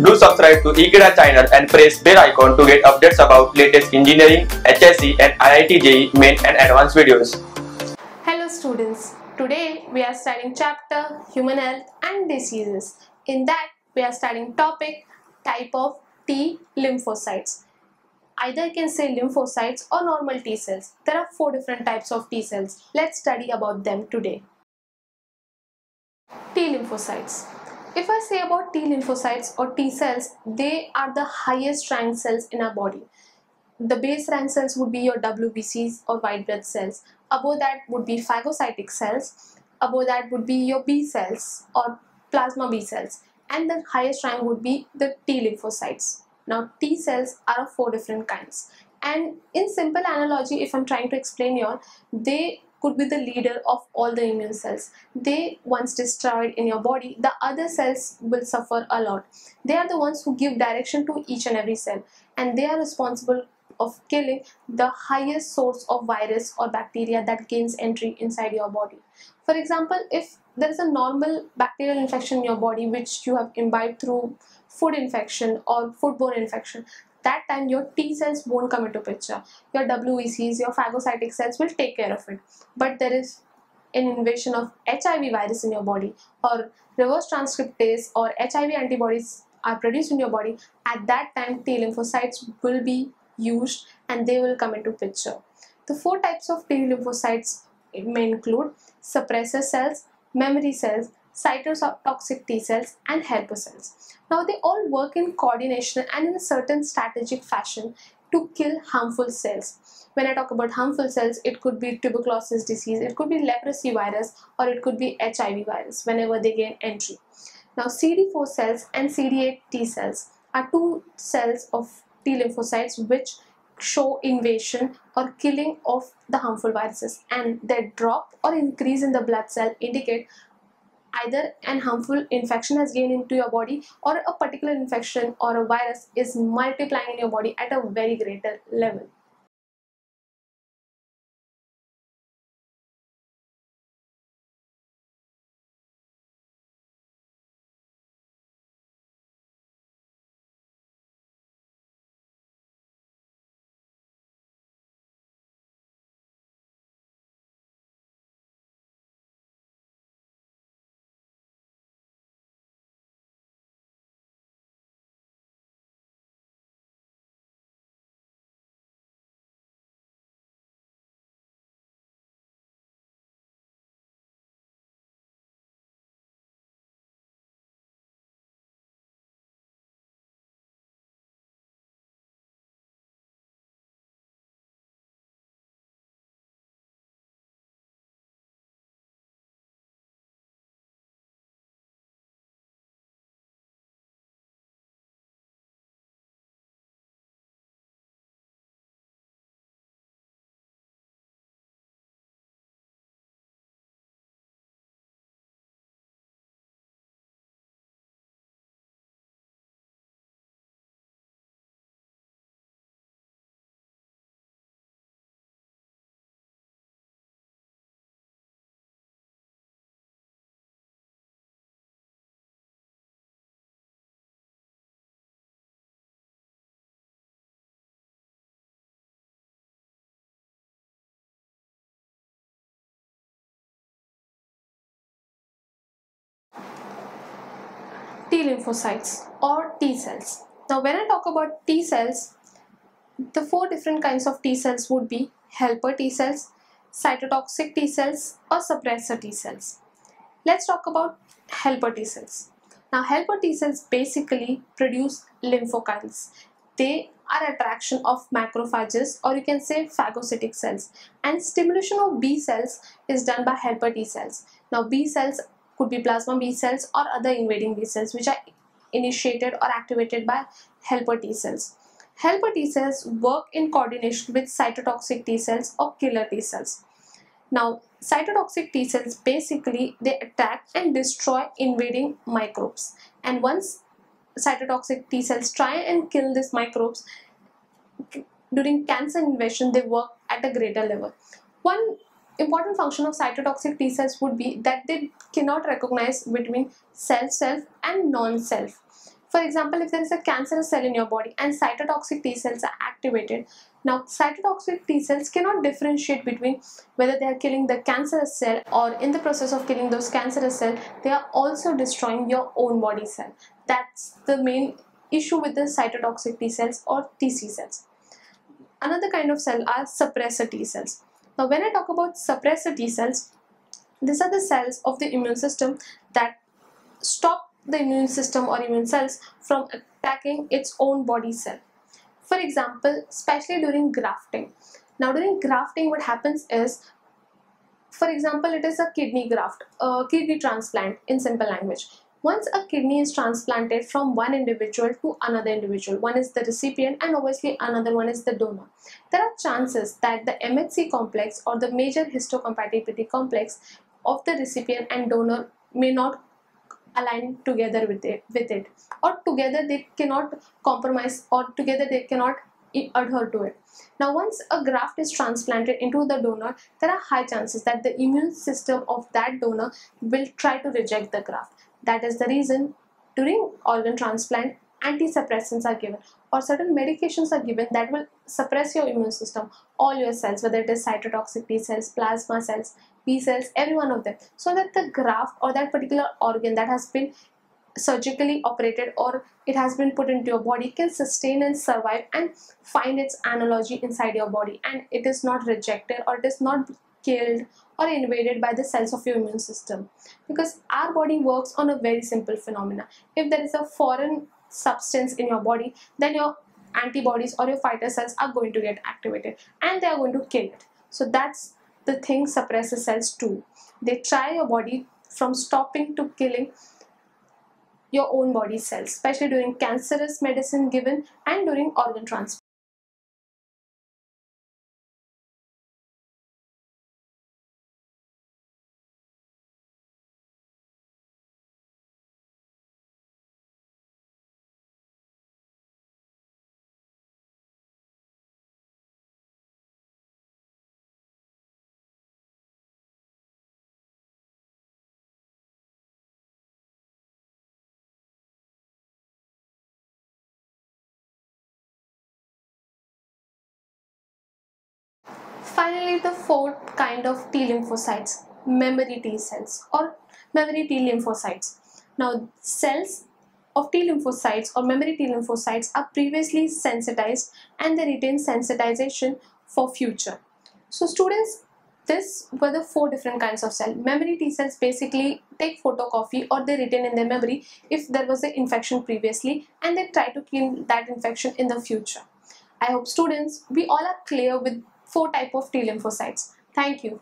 Do subscribe to Ekeeda channel and press bell icon to get updates about latest engineering, HSC and IIT JEE main and advanced videos. Hello students, today we are studying chapter Human Health and Diseases. In that we are studying topic type of T lymphocytes. Either you can say lymphocytes or normal T cells. There are four different types of T cells. Let's study about them today. T lymphocytes. If I say about T lymphocytes or T cells, they are the highest rank cells in our body. The base rank cells would be your WBCs or white blood cells. Above that would be phagocytic cells. Above that would be your B cells or plasma B cells. And the highest rank would be the T lymphocytes. Now T cells are of four different kinds. And in simple analogy, if I'm trying to explain you all, they could be the leader of all the immune cells. They once destroyed in your body, the other cells will suffer a lot. They are the ones who give direction to each and every cell and they are responsible of killing the highest source of virus or bacteria that gains entry inside your body. For example, if there is a normal bacterial infection in your body which you have imbibed through food infection or foodborne infection, that time your T cells won't come into picture. Your WBCs, your phagocytic cells will take care of it. But there is an invasion of HIV virus in your body or reverse transcriptase or HIV antibodies are produced in your body, at that time T lymphocytes will be used and they will come into picture. The four types of T lymphocytes may include suppressor cells, memory cells, cytotoxic T cells and helper cells. Now they all work in coordination and in a certain strategic fashion to kill harmful cells. When I talk about harmful cells, it could be tuberculosis disease, it could be leprosy virus or it could be HIV virus whenever they gain entry. Now CD4 cells and CD8 T cells are two cells of T lymphocytes which show invasion or killing of the harmful viruses and their drop or increase in the blood cell indicate either an harmful infection has gained into your body or a particular infection or a virus is multiplying in your body at a very greater level. T lymphocytes or T cells. Now when I talk about T cells, the four different kinds of T cells would be helper T cells, cytotoxic T cells or suppressor T cells. Let's talk about helper T cells. Now helper T cells basically produce lymphokines. They are attraction of macrophages or you can say phagocytic cells and stimulation of B cells is done by helper T cells. Now B cells could be plasma B cells or other invading B cells which are initiated or activated by helper T cells. Helper T cells work in coordination with cytotoxic T cells or killer T cells. Now cytotoxic T cells basically they attack and destroy invading microbes and once cytotoxic T cells try and kill these microbes during cancer invasion they work at a greater level. One important function of cytotoxic T cells would be that they cannot recognize between self-self and non-self. For example, if there is a cancerous cell in your body and cytotoxic T cells are activated, now cytotoxic T cells cannot differentiate between whether they are killing the cancerous cell or in the process of killing those cancerous cells, they are also destroying your own body cell. That's the main issue with the cytotoxic T cells or TC cells. Another kind of cell are suppressor T cells. Now when I talk about suppressor T cells, these are the cells of the immune system that stop the immune system or immune cells from attacking its own body cell. For example, especially during grafting. Now during grafting what happens is, for example, it is a kidney graft, a kidney transplant in simple language. Once a kidney is transplanted from one individual to another individual, one is the recipient and obviously another one is the donor. There are chances that the MHC complex or the major histocompatibility complex of the recipient and donor may not align together with it with it or together they cannot compromise or together they cannot adhere to it now once a graft is transplanted into the donor there are high chances that the immune system of that donor will try to reject the graft that is the reason during organ transplant antisuppressants are given or certain medications are given that will suppress your immune system all your cells whether it is cytotoxic T cells plasma cells B cells every one of them. So that the graft or that particular organ that has been surgically operated or it has been put into your body can sustain and survive and find its analogy inside your body. And it is not rejected or it is not killed or invaded by the cells of your immune system. Because our body works on a very simple phenomena. If there is a foreign substance in your body then your antibodies or your fighter cells are going to get activated and they are going to kill it. So that's the thing suppressor cells do. They try your body from stopping to killing your own body cells especially during cancerous medicine given and during organ transplant Finally, the fourth kind of T lymphocytes, memory T cells or memory T lymphocytes. Now, cells of T lymphocytes or memory T lymphocytes are previously sensitized and they retain sensitization for future. So students, this were the four different kinds of cell. Memory T cells basically take photocopy or they retain in their memory if there was an infection previously and they try to kill that infection in the future. I hope students, we all are clear with four type of T lymphocytes. Thank you.